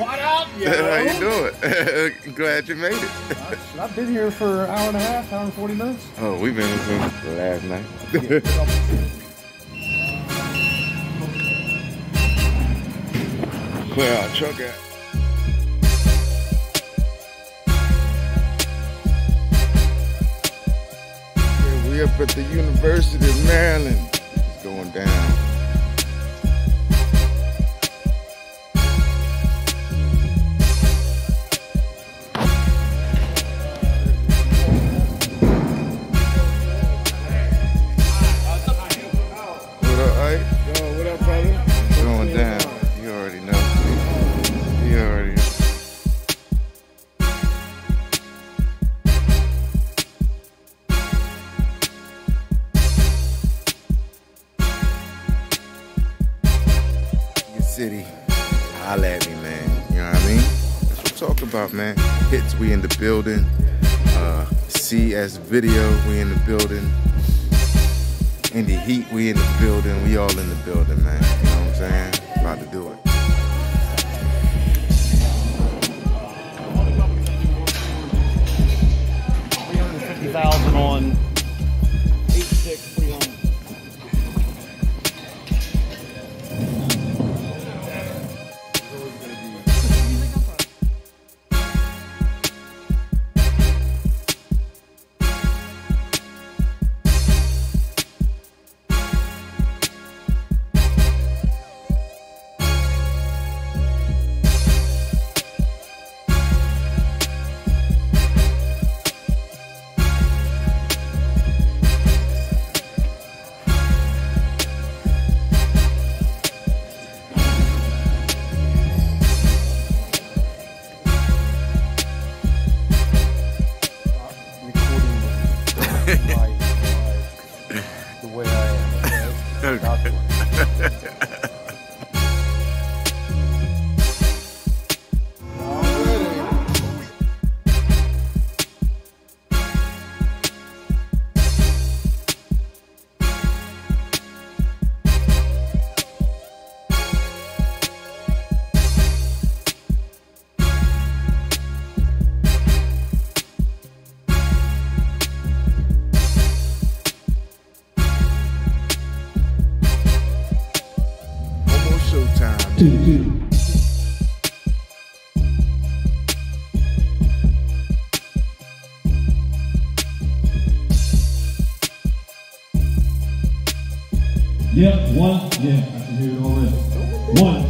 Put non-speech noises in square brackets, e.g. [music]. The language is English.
What up, yo? How you doing? [laughs] Glad you made it. I've been here for an hour and a half, hour and 40 minutes. Oh, we've been here since last night. Clear our truck out. Up at the University of Maryland. It's going down. What up, Ike? Yo, what up, brother? City, holla at me, man. You know what I mean? That's what I'm talking about, man. Hits, we in the building. Uh, CS video, we in the building. Indie Heat, we in the building. We all in the building, man. You know what I'm saying? About to do it. Thousand on eight six That's one. Yep, one. Yeah, I can hear it already.